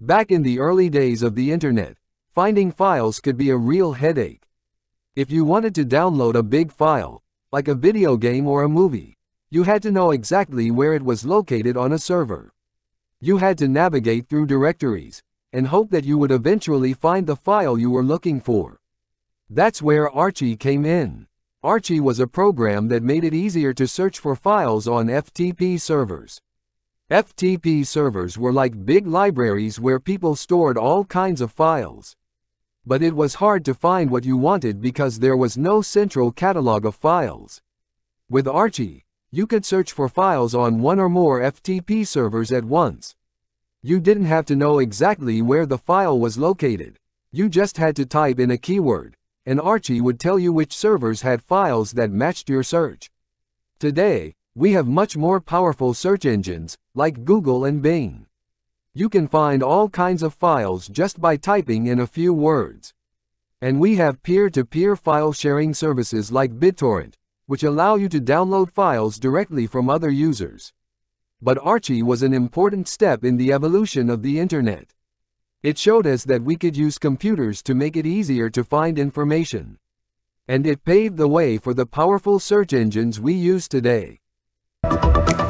Back in the early days of the internet, finding files could be a real headache. If you wanted to download a big file, like a video game or a movie, you had to know exactly where it was located on a server. You had to navigate through directories, and hope that you would eventually find the file you were looking for. That's where Archie came in. Archie was a program that made it easier to search for files on FTP servers. FTP servers were like big libraries where people stored all kinds of files. But it was hard to find what you wanted because there was no central catalog of files. With Archie, you could search for files on one or more FTP servers at once. You didn't have to know exactly where the file was located. You just had to type in a keyword, and Archie would tell you which servers had files that matched your search. Today, we have much more powerful search engines, like Google and Bing. You can find all kinds of files just by typing in a few words. And we have peer-to-peer -peer file sharing services like BitTorrent, which allow you to download files directly from other users. But Archie was an important step in the evolution of the Internet. It showed us that we could use computers to make it easier to find information. And it paved the way for the powerful search engines we use today. Thank you.